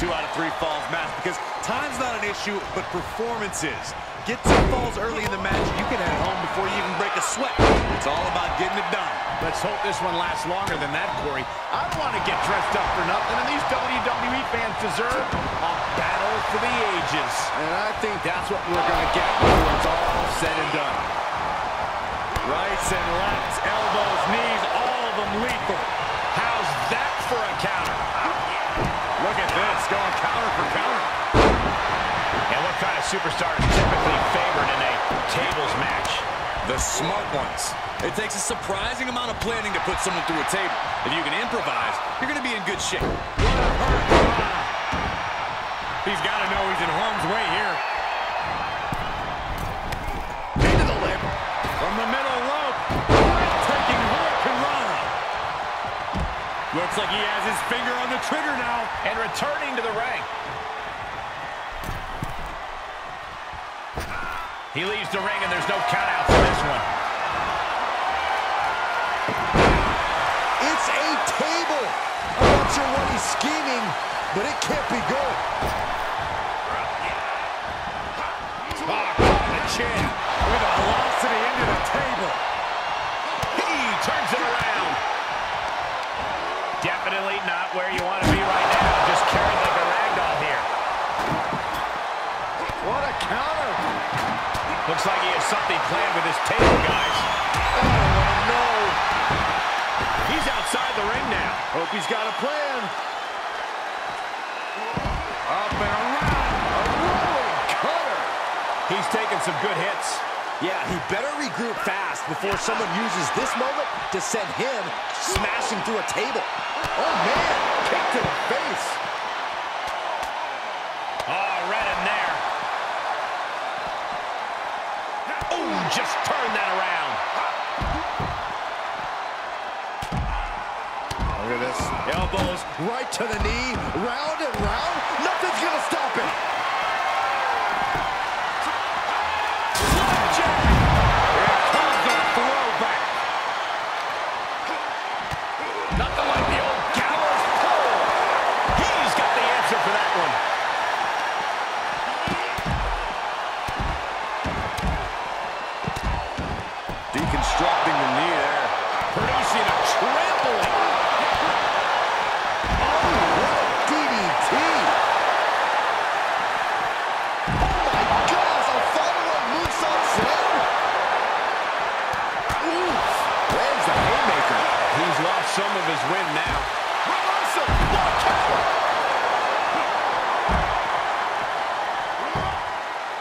two out of three falls match because time's not an issue, but performance is. Get two falls early in the match, you can head home before you even break a sweat. It's all about getting it done. Let's hope this one lasts longer than that, Corey. I don't want to get dressed up for nothing, and these WWE fans deserve a battle for the ages. And I think that's what we're going to get before it's all said and done. Rights and lefts, elbows, knees, all of them lethal. How's that for a counter? Look at this, going counter for counter. And what kind of superstar is typically favored in a tables match? The smart ones. It takes a surprising amount of planning to put someone through a table. If you can improvise, you're going to be in good shape. He's got to know he's in harm's way here. Into the lip. From the middle rope. Taking Hurricanrana. Looks like he has his finger on the trigger now. And returning to the ring. He leaves the ring, and there's no count out for this one. It's a table. I'm not sure what he's scheming, but it can't be good. Oh, the chin with a velocity into the table. He turns it around. Definitely not where you want to be right now. Just carrying like a ragdoll here. What a counter. Looks like he has something planned with his tail, guys. Oh, no. He's outside the ring now. Hope he's got a plan. Up and around. A rolling cutter. He's taking some good hits. Yeah, he better regroup fast before someone uses this moment to send him smashing through a table. Oh, man. Kick to the face. Oh, right in there. Oh, just turn that around. Look at this. Elbows right to the knee. Round and round. Nothing's going to stop it.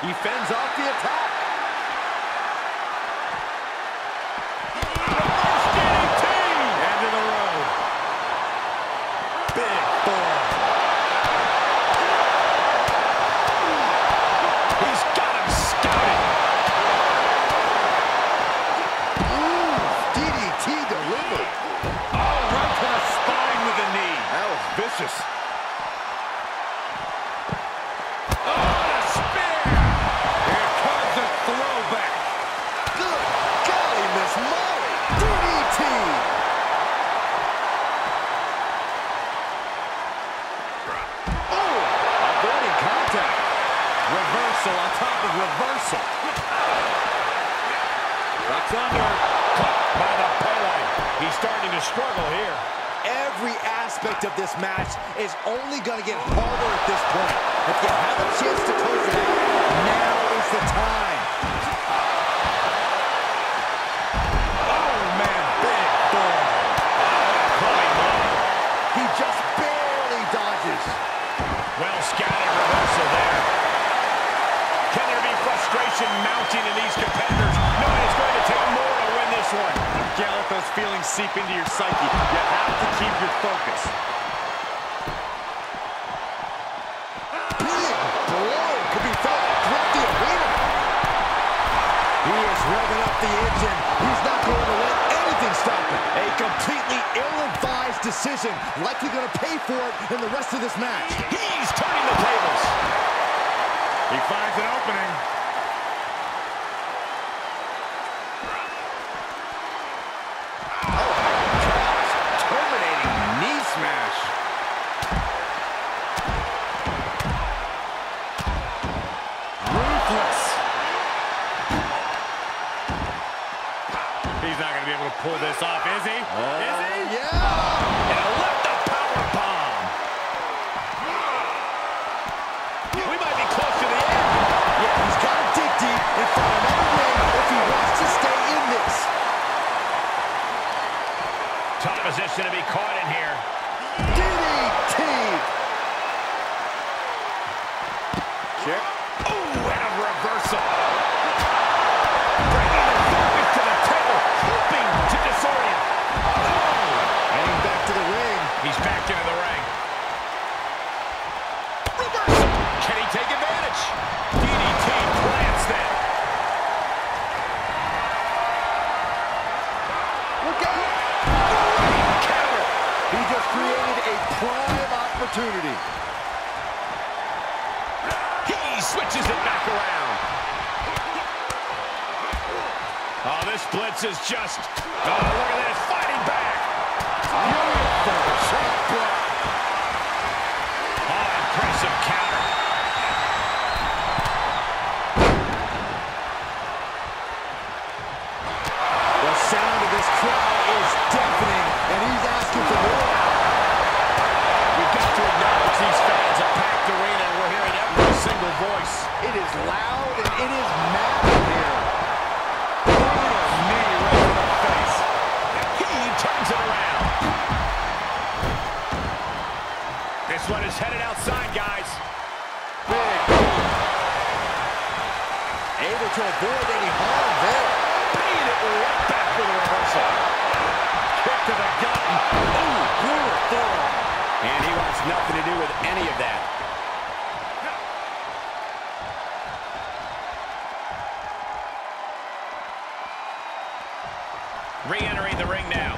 He fends off the attack. Aspect of this match is only going to get harder at this point. If you have a chance to close it out, now is the time. Oh, man, big boy. He just barely dodges. Well scouted reversal there. Can there be frustration mounting in these competitors? No, it's going to take more to win this one. Those feelings seep into your psyche. You have to keep your focus. Big blow could be felt throughout the arena. He is revving up the engine. He's not going to let anything stop him. A completely ill-advised decision, likely going to pay for it in the rest of this match. He's turning the tables. He finds an opening. Opportunity. He switches it back around. Oh, this blitz is just... Oh, look at this, fighting back. Beautiful shot block. This one is headed outside, guys. Big. Able to avoid any harm there. Bringing it right back with a reversal. Kick to the gut. Ooh, brutal forearm. And he wants nothing to do with any of that. Re-entering the ring now.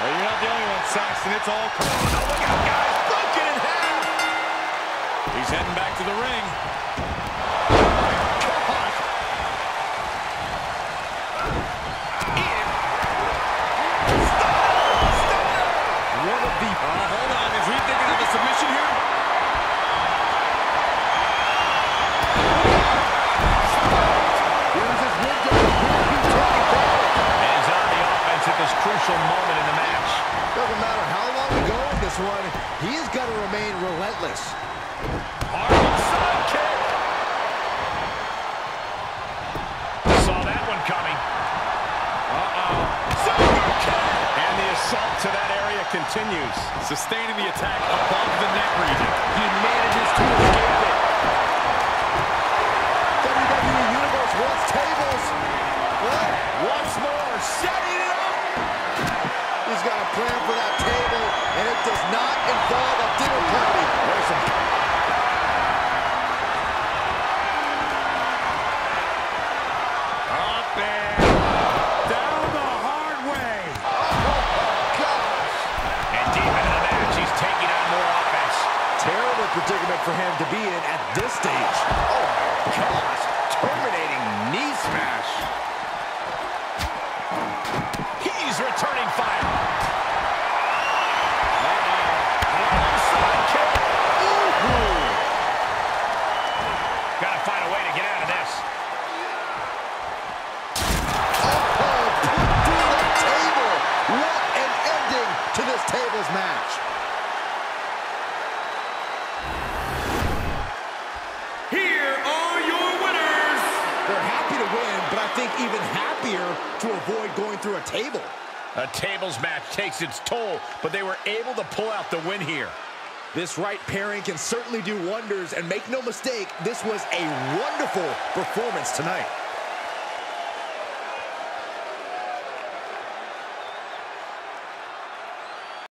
Well, you're not the only one, Saxton. It's all. Oh, look out, guys. Broken in half. He's heading back to the ring. Relentless. Harlem sidekick. Saw that one coming. Uh-oh. And the assault to that area continues. Sustaining the attack above the neck region. He manages to escape it. WWE Universe wants tables. Well, Once more, setting it up. he's got a plan for that table, and it does not involve this stage. Oh, my gosh. Terminating knee smash. He's returning fire. Avoid going through a table. A tables match takes its toll, but they were able to pull out the win here. This right pairing can certainly do wonders, and make no mistake, this was a wonderful performance tonight.